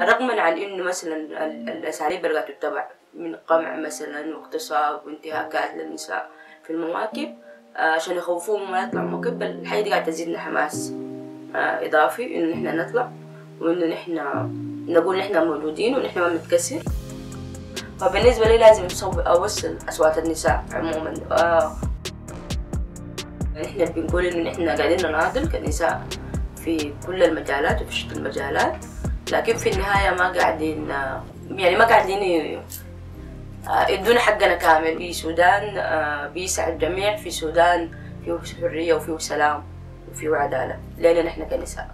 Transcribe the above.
رغما عن إنه مثلا ال- الأساليب اللي تتبع من قمع مثلا واغتصاب وانتهاكات للنساء في المواكب آه، عشان يخوفوهم ما يطلعوا موكب الحاجة دي قاعدة تزيدنا حماس آه، إضافي إنه نحن نطلع وإنه نحن نقول نحن موجودين ونحن ما بنتكسر. فبالنسبة لي لازم أوصل أصوات النساء عموما. آه، نحن بنقول إنه نحن قاعدين نناضل كنساء في كل المجالات وفي شتى المجالات. لكن في النهاية ما قاعدين يعني ما قاعدين يدونا حقنا كامل. في سودان بيسعى الجميع في سودان فيه حرية وفيه سلام وفيه عدالة. لنا نحن كنساء.